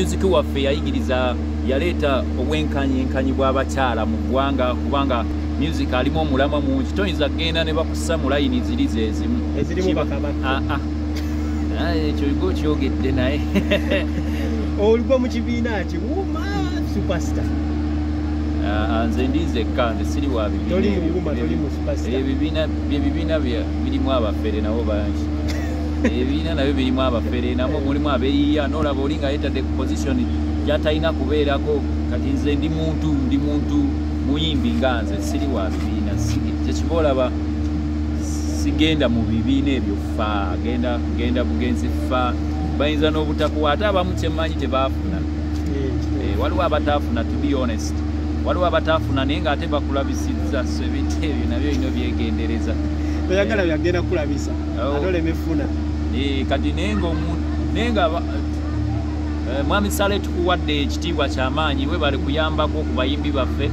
music waffe yayigiriza yaleeta obwenkanyenkanyi bw'abakyala mu ggwanga kubanga music alimu omulamwa mungi. Toyinza kgenda ne bakussa mu layini ziri zezimu Ezirimu bakabaka. ekyo go kyogedde naye. Oligwa mu kibiina ki? Wuma superstar. Ah, ah, nze ndizekka nze siri wa bibiina ebibiina byebibiina bya- birimu abafere nabo bangi ebibiina nabyo birimu abafere nabo mulimu abeeyiya nolaba oli nga yetadde ku position gyatalina kubeerako kati nze ndi muntu ndi muntu muyimbi nga nze siri wa bibiina kyekiba olaba sigenda mu bibiina ebyo fa genda genda bugenzi fa bayinza n'obutakuwa ate abamu kyemmanyi tebaafuna. Eh, waliwo abataafuna to be honest. Waliwo abataafuna naye ngaate bakulabisizza so ebintu ebyo nabyo bino byegendereza. Toyagala byagenda kulabisa Oh. ate olemefuna Eh, kati naye nga eh, mwami sale tukuwadde ekitiibwa kyamaanyi we bali kuyambako ku bayimbi baffe.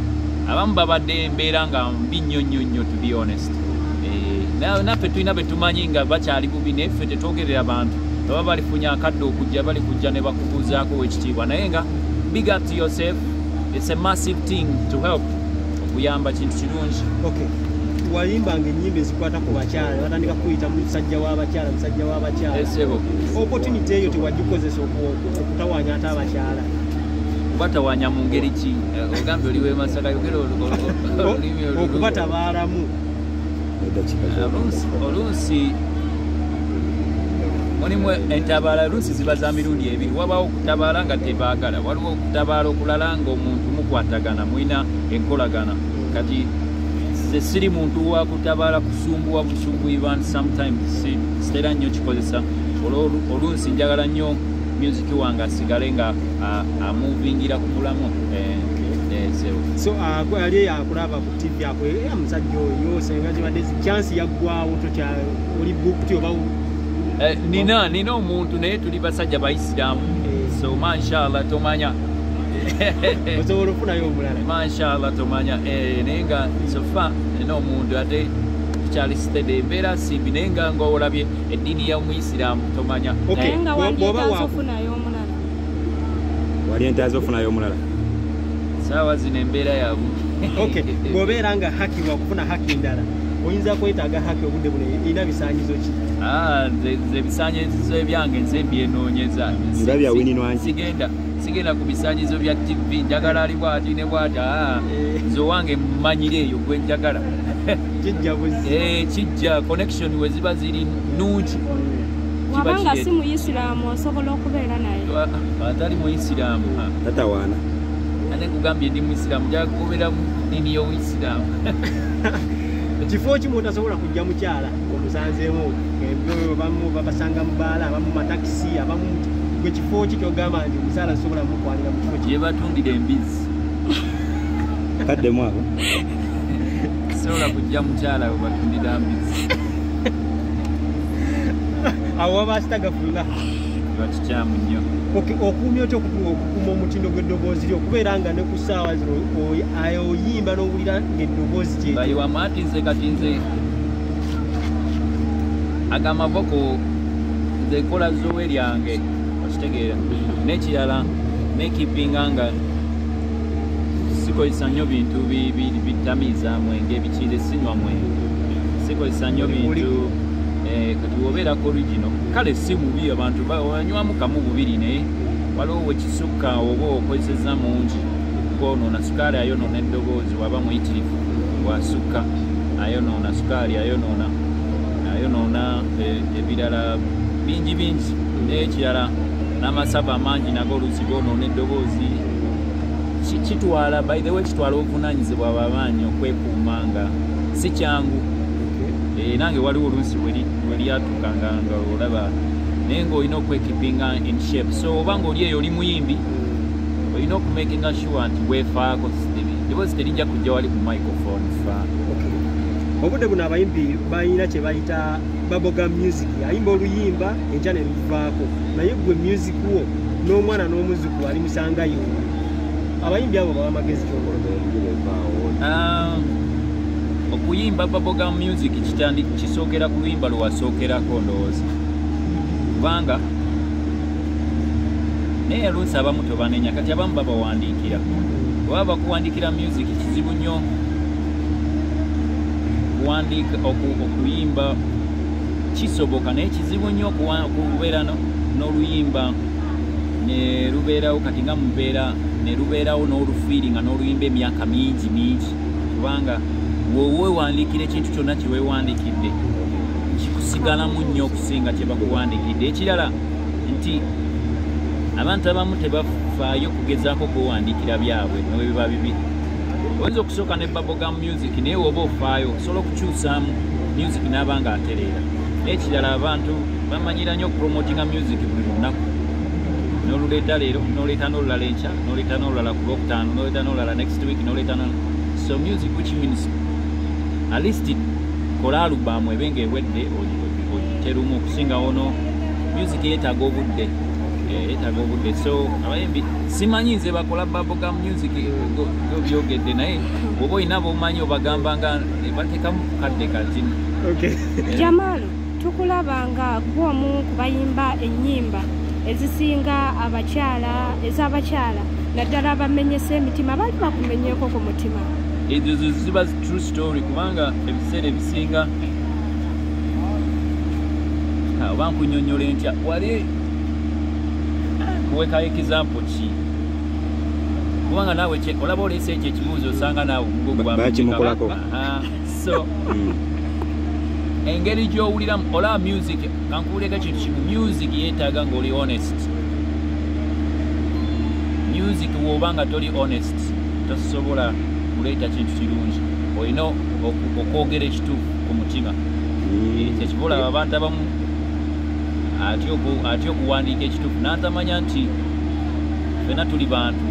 Abamu babadde embeera nga mbi nnyo nnyo nnyo to be honest. Eh, na- naffe tulina be tumanyi nga bakyali bubi naye ffe tetwogerera bantu. Baba balifunya akadde okujja bali kujja ne bakubuuzaako ekitiibwa. Naye nga big up to yourself. It's a massive thing to help okuyamba kintu kirungi. Okay wayimbanga ennyimba ezikwata ku bakyala batandika kuyita musajja w'abakyala musajja w'abakyala esebo opportunity eyo tewagikozesa oku- okutawaanya ate abakyala. Kubatawanya mu ngeri ki? Eh, ogambye oli wemasaka yogera okubatabaalamu Oluusi- oluusi mulimu entabaala oluusi ziba za mirundi ebiri. Wabaawo okutabaala nga tebaagala. Waliwo okutabaala okulala ngaomuntu mukwatagana mulina enkolagana. Kati ze siri muntu wa kutabaala kusumbuwa busumbuivan sometimes si- sitera nnyo kikozesa. Olwo olu- oluusi njagala nnyo music wange asigale nga a- amuvingira ku mulamu Eh, eh, so- gwe yali yakulaba ku tv akwe era musajja oyo senga zibadde chansi yaggwawo oli bukti oba Eh, nina nina omuntu naye tuli basajja baisiraamu so mashallah tomanya osobola okufunayo omulala? Mashallah tomanya eh, naye nga sofa nina omuntu ate tukyali sitede embeera simbi naye nga eddiini tomanya nga bw'oba wandyetaaza waaku- ofunayo omulala. Wali entaza ofunayo omulala? Saawa zino embeera yabu okay bw'obeera nga haki wakufuna haki ndala oyinza kwetaaga haki obudde buno erina bisaanyizo ki? Ah, nze nze ebisaanyizo ebyange nze byenoonyeza. Si- Nga bya si- Winnie Nwangi. sigenda sigenda ku bisaanyizo bya tv njagala ali bwati ne bwati ah, Eh. nze owange mmanyire eyo gwe njagala. Kijja Eh, kijja connection we ziba ziri nungi wabanga kireeta. si muyisiraamu osobola okubeera naye. Atali muisiraamu ah. tatawaana ate kugambye ndi muisiraamu njaga kubeera mu ddiini y'obuisiraamu kifo kimu otasobola kujja mukyala omusanzeemu ebyo bamu babasanga mu baala abamu matakisi abamu gwe kifo ki kyogamba nti omusaala sobola mukwanira mu kifo ki? Gye batundira embizzi. Kaddemu abo sobola kujja mukyala we batundira mbizzi awo waba sitagafulula kiba kikyamu nnyo okuumya otya okukuuma omutindo gw'eddoboozi lyo? Okubeera nga ne ku ssaawa zino oyimba n'owulira ng'eddoboozi kye bayiwamu ati nze kati nze agamaboko nze kola zowe lyange okitegeera n'ekirala nekipinga nga sikozesa nnyo bintu bi- bi- bitamiiza mwenge bikire sinywa mwenge. Sikozesa nnyo bintu eh, kati wobeerako origino kale si mubi abantu ba- banywamu kamu bubiri naye waliwo wekisukka oba okozeseza mungi kwonoona sukaali ayonoona eddoboozi waba muyitirivu bwasukka ayonoona sukaali ayonoona ayonoona eh, ebirala bingi bingi n'ekirala n'amasava amangi nago oluusi goonoona eddoboozi. Ki- kitwala by the way kitwala obuvunanyizibwa bwabanyi okwekuuma nga si kyangu. Eh, nange waliwo oluusi welyatuukanga nga olaba naye ngaolina okwekipinga in shape. So oba nga oli eyo oli muyimbi olina okumakinga sure nti weefaako eddoboozi terijja kujja wali ku microphone fa. Obudde buno abayimbi balina kye bayita baboga music. Ayimba oluyimba enkya ne luvaako. Naye gwe music wo n'omwana n'omuzukulu ali musangayo abayimbi abo baba magezi Ah, okuyimba bubblegum music kisookera ku luyimba lwe wasookerako ndowooza. Kubanga naye oluusi abamu tobanenya kati abamu babawandiikira. Oba bakuwandikira music kizibu nnyo. Kuwandiika oku- okuyimba kisoboka naye kizibu nnyo okubeera no- n'oluyimba ne lubeerawo kati nga mubeera ne lubeerawo n'olufiiri nga n'oluyimba emyaka mingi mingi. Kubanga wewewandiikira ekintu kyonna kyewewandiikidde kikusigalamu nnyo okusinga kye bakuwandiikidde. Ekirala nti abantu abamu tebafaayo kugezaako kwewandiikira byabwe newe biba bibi. Oyinza okusooka ne babogam music naye woba ofaayo osobola okukyusaamu music n'aba nga atereera naye ekirala abantu bamanyira nnyo okupromotinga music buli lunaku. N'oluleeta leero n'oleeta n'olulala enkya n'oleeta n'olulala ku lwokutaano n'oleeta n'olulala next week n'oleeta so music which means at least kola alubamu ebe ngaewedde ogiterumu okusingawo no music yeetaaga obudde Eh, yeetaaga obudde. So abayimbi simanyi nze bakola baboga music eh, go- go byogedde naye oba olina bomanyi obagamba nga eh, bateekamu kukadde kati Okay. Tukulaba nga gwomu ku bayimba ennyimba ezisinga abakyala ez'abakyala naddala abamenyesa emitima bali bakumenyeeko ku mutima ezo zo ziba zi true story kubanga ebiseera ebisinga Ah, oba nkunyonyola ntya wali kuweka example ki kubanga naawe olaba oleesa ekyo ekibuuzo osanga naawe omugo Ba- gwamenyeka. bakimukolako. Aha. so Mm. Engeri gy'owuliramu olaba music kankuwuleko ekintu kimu music yeetaaga ng'oli honest. Music bw'oba nga toli honest tosobola kuleeta kintu kirungi. Olina okwogera ekituufu ku mutima. Kyekibulaba abantu abamu atya oku- atya okuwandiika ekituufu n'atamanya nti fena tuli bantu.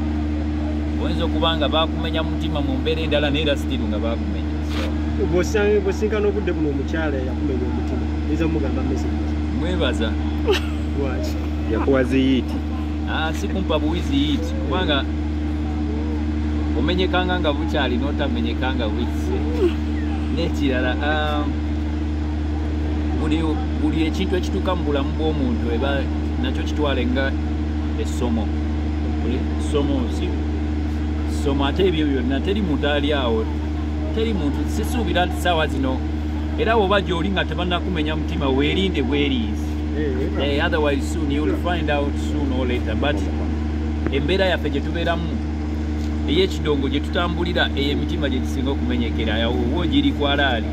Oyinza okuba nga bakumenya mu mutima mu mbeera endala naye era sitiru nga bakumenya So, bw'osinkana obudde buno omukyala yakumenya omutima. Oyinza omugamba message mwebaza. Lwaki yakuwa ziyiti Ah, si kumpa buwizi yiti kubanga omenyekanga nga bukyali n'otamenyekanga buyise n'ekirala ah, buli buli ekintu ekituuka mu bulamu bw'omuntu eba nakyo kitwale nga essomo. Buli ssomo nzibu. Ssomo ate ebyo byonna teri muntu ali awo teri muntu sisuubira nti saawa zino. Era woba gy'oli nga tebannakumenya mutima weerinde bweriizi. Eh, otherwise soon you will find out soon or later. But embeera yaffe gye tubeeramu ey'ekidongo gye tutambulira eyo emitima gye gisinga okumenyekera yawowo giri kwalaali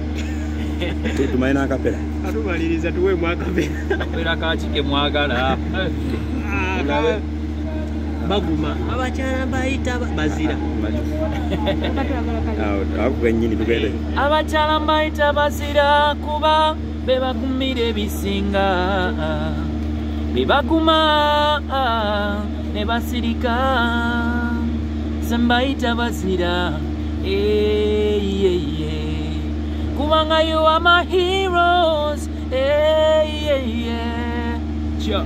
Tu- tumanyi n'akapera. Atumaliriza tuweemu akabeera kabeera kaki ke mwagala baguma. Abakyala bayita ba- bazira. Awo, ako kennyini tugende abakyala mbayita bazira kuba be bakumira ebisinga. Be baguma ne basirika. Ze mbayita bazira. Eyeye kubanga you are my heroes. Eyeye Sure.